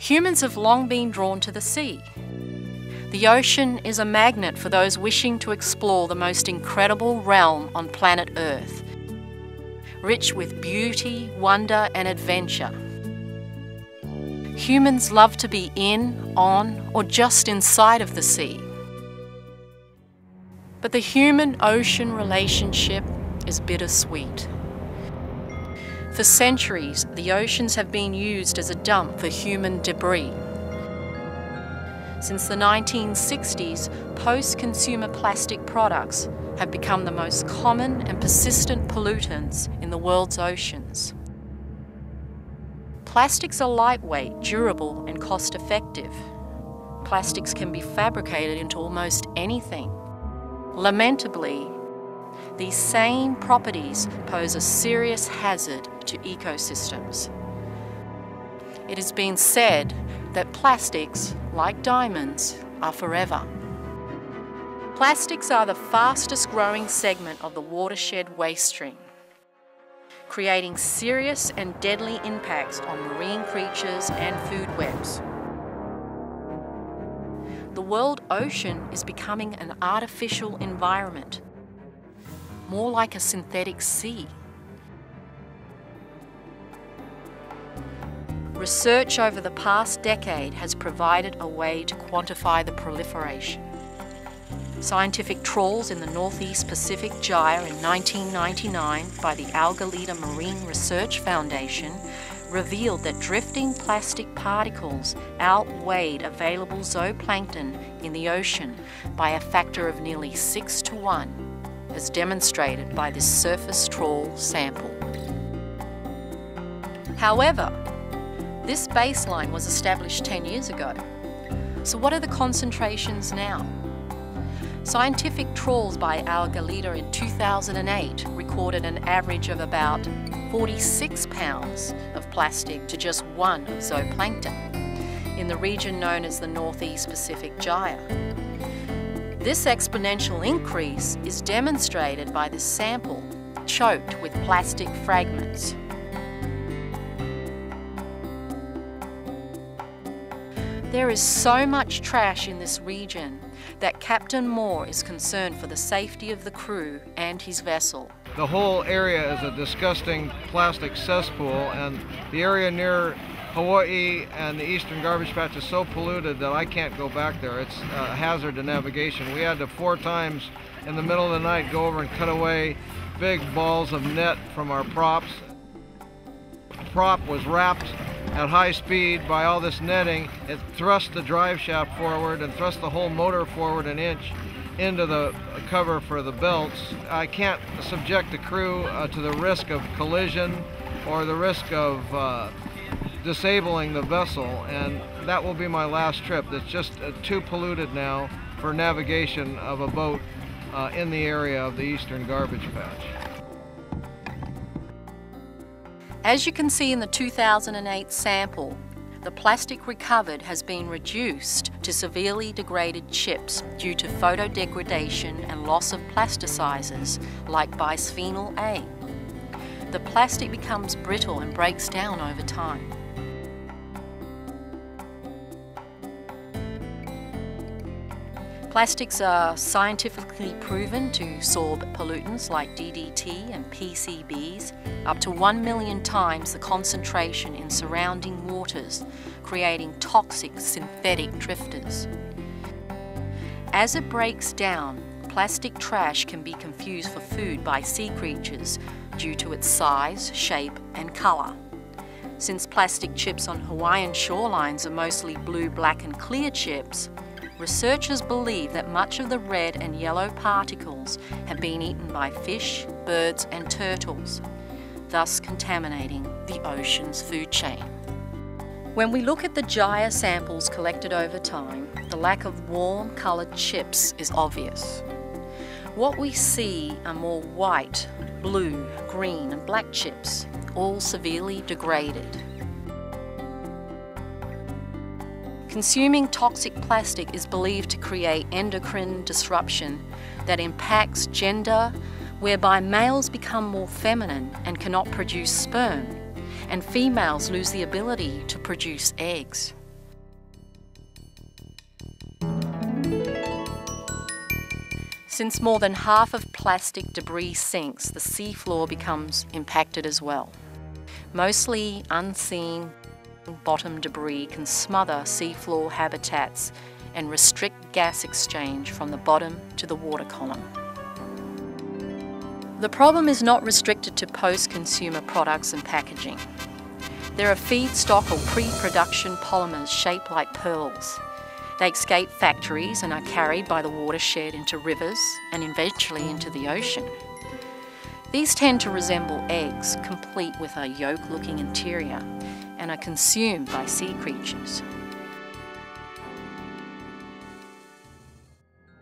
Humans have long been drawn to the sea. The ocean is a magnet for those wishing to explore the most incredible realm on planet Earth, rich with beauty, wonder, and adventure. Humans love to be in, on, or just inside of the sea. But the human ocean relationship is bittersweet. For centuries, the oceans have been used as a dump for human debris. Since the 1960s, post consumer plastic products have become the most common and persistent pollutants in the world's oceans. Plastics are lightweight, durable, and cost effective. Plastics can be fabricated into almost anything. Lamentably, these same properties pose a serious hazard to ecosystems. It has been said that plastics, like diamonds, are forever. Plastics are the fastest growing segment of the watershed waste stream, creating serious and deadly impacts on marine creatures and food webs. The world ocean is becoming an artificial environment more like a synthetic sea. Research over the past decade has provided a way to quantify the proliferation. Scientific trawls in the Northeast Pacific Gyre in 1999 by the Algalita Marine Research Foundation revealed that drifting plastic particles outweighed available zooplankton in the ocean by a factor of nearly 6 to 1 as demonstrated by this surface trawl sample. However, this baseline was established 10 years ago. So what are the concentrations now? Scientific trawls by Algalita in 2008 recorded an average of about 46 pounds of plastic to just one of zooplankton in the region known as the Northeast Pacific Gyre. This exponential increase is demonstrated by the sample choked with plastic fragments. There is so much trash in this region that Captain Moore is concerned for the safety of the crew and his vessel. The whole area is a disgusting plastic cesspool and the area near Hawaii and the eastern garbage patch is so polluted that I can't go back there. It's a hazard to navigation. We had to four times in the middle of the night go over and cut away big balls of net from our props. The prop was wrapped at high speed by all this netting. It thrust the drive shaft forward and thrust the whole motor forward an inch into the cover for the belts. I can't subject the crew uh, to the risk of collision or the risk of uh, disabling the vessel and that will be my last trip. It's just uh, too polluted now for navigation of a boat uh, in the area of the eastern garbage patch. As you can see in the 2008 sample, the plastic recovered has been reduced to severely degraded chips due to photodegradation and loss of plasticizers like bisphenol A. The plastic becomes brittle and breaks down over time. Plastics are scientifically proven to absorb pollutants like DDT and PCBs up to 1 million times the concentration in surrounding waters, creating toxic synthetic drifters. As it breaks down, plastic trash can be confused for food by sea creatures due to its size, shape and colour. Since plastic chips on Hawaiian shorelines are mostly blue, black and clear chips, researchers believe that much of the red and yellow particles have been eaten by fish, birds and turtles, thus contaminating the ocean's food chain. When we look at the gyre samples collected over time, the lack of warm coloured chips is obvious. What we see are more white, blue, green and black chips, all severely degraded. Consuming toxic plastic is believed to create endocrine disruption that impacts gender, whereby males become more feminine and cannot produce sperm, and females lose the ability to produce eggs. Since more than half of plastic debris sinks, the seafloor becomes impacted as well. Mostly unseen bottom debris can smother seafloor habitats and restrict gas exchange from the bottom to the water column. The problem is not restricted to post-consumer products and packaging. There are feedstock or pre-production polymers shaped like pearls. They escape factories and are carried by the watershed into rivers and eventually into the ocean. These tend to resemble eggs, complete with a yolk-looking interior, and are consumed by sea creatures.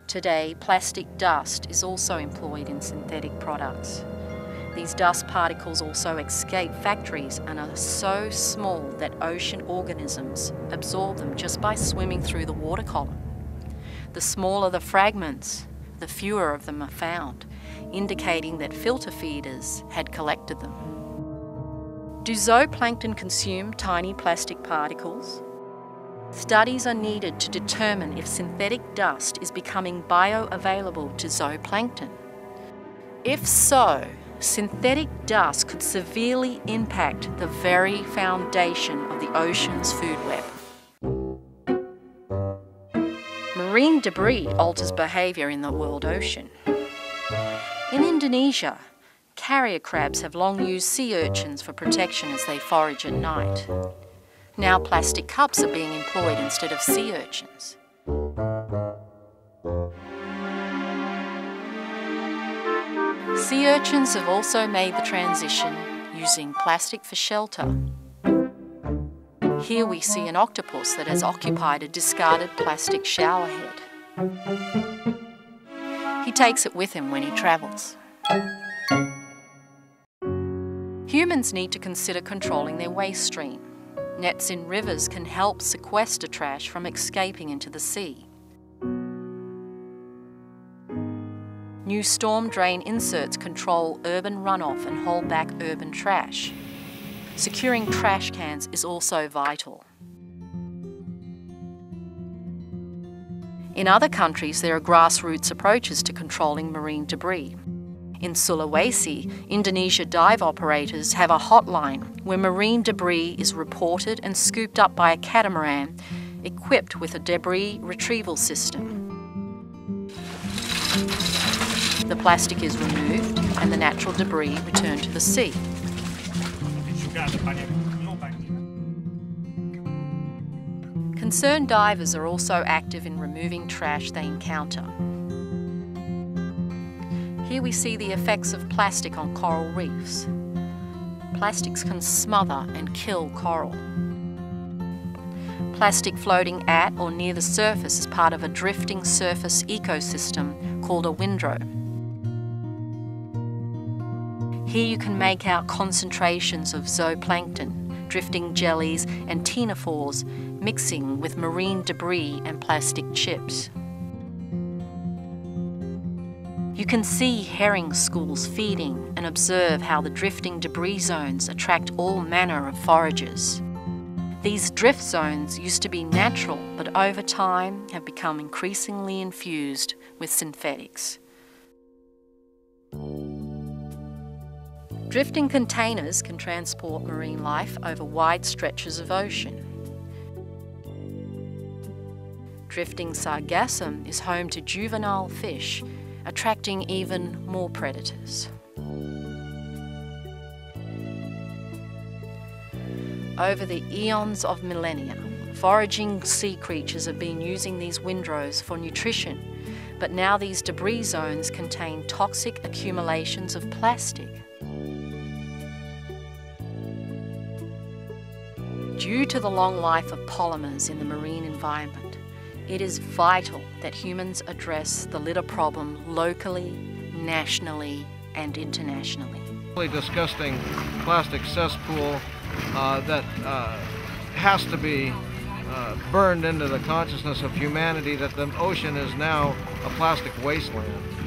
Today, plastic dust is also employed in synthetic products. These dust particles also escape factories and are so small that ocean organisms absorb them just by swimming through the water column. The smaller the fragments, the fewer of them are found, indicating that filter feeders had collected them. Do zooplankton consume tiny plastic particles? Studies are needed to determine if synthetic dust is becoming bioavailable to zooplankton. If so, synthetic dust could severely impact the very foundation of the ocean's food web. Marine debris alters behaviour in the world ocean. In Indonesia, carrier crabs have long used sea urchins for protection as they forage at night. Now plastic cups are being employed instead of sea urchins. Sea urchins have also made the transition using plastic for shelter. Here we see an octopus that has occupied a discarded plastic shower head. He takes it with him when he travels. Humans need to consider controlling their waste stream. Nets in rivers can help sequester trash from escaping into the sea. New storm drain inserts control urban runoff and hold back urban trash. Securing trash cans is also vital. In other countries, there are grassroots approaches to controlling marine debris. In Sulawesi, Indonesia dive operators have a hotline where marine debris is reported and scooped up by a catamaran equipped with a debris retrieval system. The plastic is removed and the natural debris returned to the sea. Concerned divers are also active in removing trash they encounter. Here we see the effects of plastic on coral reefs. Plastics can smother and kill coral. Plastic floating at or near the surface is part of a drifting surface ecosystem called a windrow. Here you can make out concentrations of zooplankton, drifting jellies and ctenophores mixing with marine debris and plastic chips. You can see herring schools feeding and observe how the drifting debris zones attract all manner of foragers. These drift zones used to be natural, but over time have become increasingly infused with synthetics. Drifting containers can transport marine life over wide stretches of ocean. Drifting sargassum is home to juvenile fish attracting even more predators. Over the eons of millennia, foraging sea creatures have been using these windrows for nutrition, but now these debris zones contain toxic accumulations of plastic. Due to the long life of polymers in the marine environment, it is vital that humans address the litter problem locally, nationally, and internationally. Really disgusting plastic cesspool uh, that uh, has to be uh, burned into the consciousness of humanity that the ocean is now a plastic wasteland.